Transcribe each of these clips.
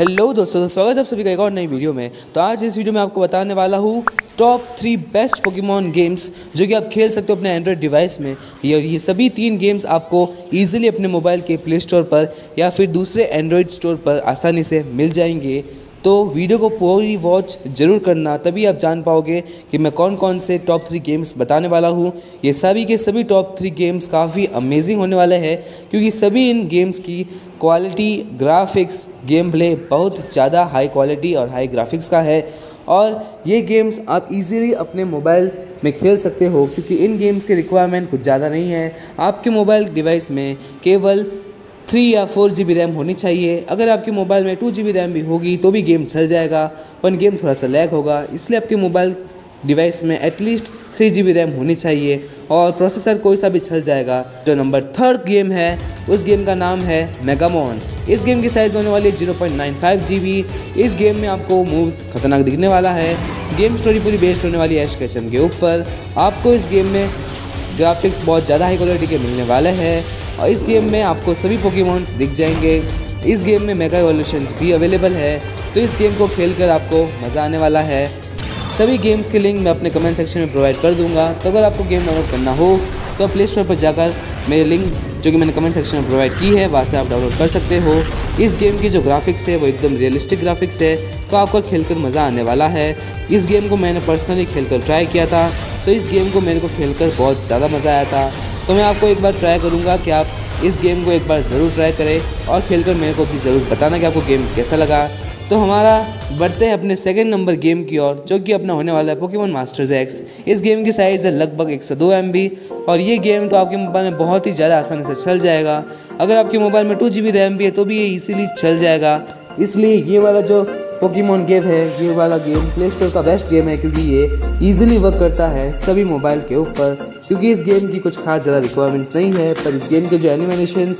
Hello दोस्तों, स्वागत है आप सभी का एक और नई वीडियो में। तो आज इस वीडियो में आपको बताने वाला हूँ top three best Pokemon games जो कि आप खेल सकते हो अपने एंड्रॉयड डिवाइस में। ये ये सभी तीन गेम्स आपको इजीली अपने मोबाइल के प्ले स्टोर पर या फिर दूसरे एंड्रॉयड स्टोर पर आसानी से मिल जाएँगे। तो वीडियो को पूरी वॉच ज़रूर करना, तभी आप जान पाओगे कि मैं कौन कौन से टॉप थ्री गेम्स बताने वाला हूँ। ये सभी के सभी टॉप थ्री गेम्स काफ़ी अमेजिंग होने वाले हैं, क्योंकि सभी इन गेम्स की क्वालिटी ग्राफिक्स गेम प्ले बहुत ज़्यादा हाई क्वालिटी और हाई ग्राफिक्स का है। और ये गेम्स आप इजीली अपने मोबाइल में खेल सकते हो, क्योंकि इन गेम्स के रिक्वायरमेंट कुछ ज़्यादा नहीं है। आपके मोबाइल डिवाइस में केवल थ्री या फोर जी बी रैम होनी चाहिए। अगर आपके मोबाइल में टू जी बी रैम भी होगी तो भी गेम चल जाएगा पर गेम थोड़ा सा लैग होगा। इसलिए आपके मोबाइल डिवाइस में at least three G B RAM होनी चाहिए और प्रोसेसर कोई सा भी चल जाएगा। जो नंबर थर्ड गेम है, उस गेम का नाम है मेगामोन इस गेम की साइज़ होने वाली है zero point nine five G B इस गेम में आपको मूव्स खतरनाक दिखने वाला है। गेम स्टोरी पूरी बेस्ड होने वाली है एशकेशन के ऊपर। आपको इस गेम में ग्राफिक्स बहुत ज़्यादा हाई क्वालिटी के मिलने वाले हैं। और इस गेम में आपको सभी पोकेमॉन्स दिख जाएँगे। इस गेम में मेगा एवोल्यूशन भी अवेलेबल है। तो इस गेम को खेल कर आपको मज़ा आने वाला है। सभी गेम्स के लिंक मैं अपने कमेंट सेक्शन में प्रोवाइड कर दूँगा। तो अगर आपको गेम डाउनलोड करना हो तो प्ले स्टोर पर जाकर मेरे लिंक जो कि मैंने कमेंट सेक्शन में प्रोवाइड की है, वहाँ से आप डाउनलोड कर सकते हो। इस गेम की जो ग्राफिक्स है, वो एकदम रियलिस्टिक ग्राफिक्स है। तो आपको खेलकर मज़ा आने वाला है। इस गेम को मैंने पर्सनली खेलकर ट्राई किया था। तो इस गेम को मेरे को खेलकर बहुत ज़्यादा मज़ा आया था। तो मैं आपको एक बार ट्राई करूँगा कि आप इस गेम को एक बार ज़रूर ट्राई करें और खेलकर मेरे को भी ज़रूर बताना कि आपको गेम कैसा लगा। तो हमारा बढ़ते हैं अपने सेकंड नंबर गेम की ओर, जो कि अपना होने वाला है पोकेमोन मास्टर्स एक्स इस गेम की साइज़ है लगभग 102 सौ और ये गेम तो आपके मोबाइल में बहुत ही ज़्यादा आसानी से चल जाएगा। अगर आपके मोबाइल में टू जी रैम भी है तो भी ये इजीली चल जाएगा। इसलिए ये वाला जो पोकीमोन गेम है, ये वाला गेम प्ले स्टोर का बेस्ट गेम है, क्योंकि ये इजीली वर्क करता है सभी मोबाइल के ऊपर। क्योंकि इस गेम की कुछ खास ज़्यादा रिक्वायरमेंट्स नहीं है, पर इस गेम के जो एनिमेशन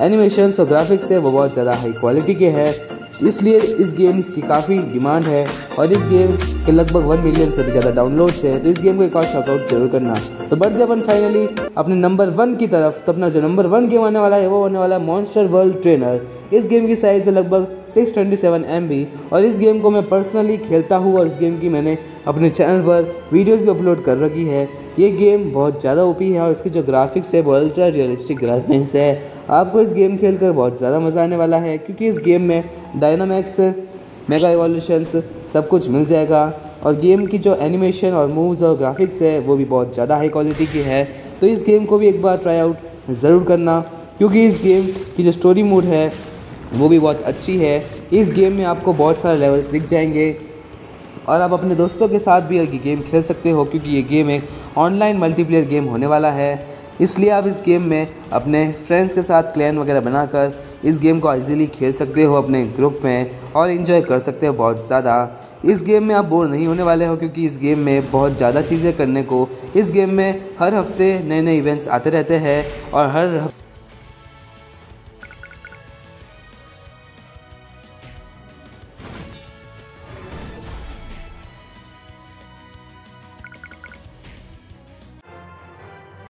एनिमेशंस और ग्राफिक्स है, वो बहुत ज़्यादा हाई क्वालिटी के हैं। इसलिए इस गेम्स की काफ़ी डिमांड है और इस गेम के लगभग वन मिलियन से भी ज़्यादा डाउनलोड्स है तो इस गेम को एक और चेकआउट ज़रूर करना। तो बढ़ते अपन फाइनली अपने नंबर वन की तरफ़ तो अपना जो नंबर वन गेम आने वाला है, वो आने वाला है मॉन्स्टर वर्ल्ड ट्रेनर इस गेम की साइज़ है लगभग सिक्स ट्वेंटी सेवन एम और इस गेम को मैं पर्सनली खेलता हूँ और इस गेम की मैंने अपने चैनल पर वीडियोज़ भी अपलोड कर रखी है। ये गेम बहुत ज़्यादा ओपी है और इसके जो ग्राफिक्स है, वो अल्ट्रा रियलिस्टिक ग्राफिक्स है। आपको इस गेम खेल कर बहुत ज़्यादा मज़ा आने वाला है, क्योंकि इस गेम में डायनामैक्स मेगा एवोल्यूशंस सब कुछ मिल जाएगा और गेम की जो एनिमेशन और मूव्स और ग्राफिक्स है, वो भी बहुत ज़्यादा हाई क्वालिटी की है। तो इस गेम को भी एक बार ट्राई आउट ज़रूर करना, क्योंकि इस गेम की जो स्टोरी मूड है, वो भी बहुत अच्छी है। इस गेम में आपको बहुत सारे लेवल्स दिख जाएँगे और आप अपने दोस्तों के साथ भी ये गेम खेल सकते हो, क्योंकि ये गेम एक ऑनलाइन मल्टीप्लेयर गेम होने वाला है। इसलिए आप इस गेम में अपने फ्रेंड्स के साथ क्लैन वगैरह बनाकर इस गेम को इजीली खेल सकते हो, अपने ग्रुप में, और इन्जॉय कर सकते हो बहुत ज़्यादा। इस गेम में आप बोर नहीं होने वाले हो, क्योंकि इस गेम में बहुत ज़्यादा चीज़ें करने को, इस गेम में हर हफ़्ते नए नए इवेंट्स आते रहते हैं, और हर